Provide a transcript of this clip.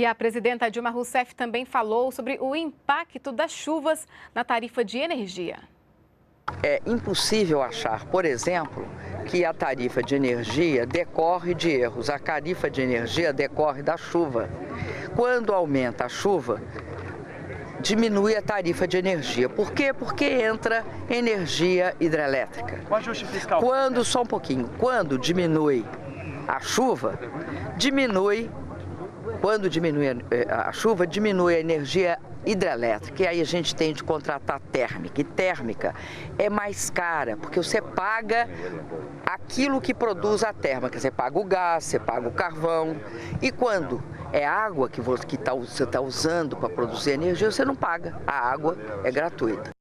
E a presidenta Dilma Rousseff também falou sobre o impacto das chuvas na tarifa de energia. É impossível achar, por exemplo, que a tarifa de energia decorre de erros. A tarifa de energia decorre da chuva. Quando aumenta a chuva, diminui a tarifa de energia. Por quê? Porque entra energia hidrelétrica. O ajuste fiscal. Quando, só um pouquinho, quando diminui a chuva, diminui, quando diminui a, a chuva, diminui a energia hidrelétrica. E aí a gente tem de contratar térmica. E térmica é mais cara, porque você paga aquilo que produz a térmica. Você paga o gás, você paga o carvão. E quando é água que você está tá usando para produzir energia, você não paga. A água é gratuita.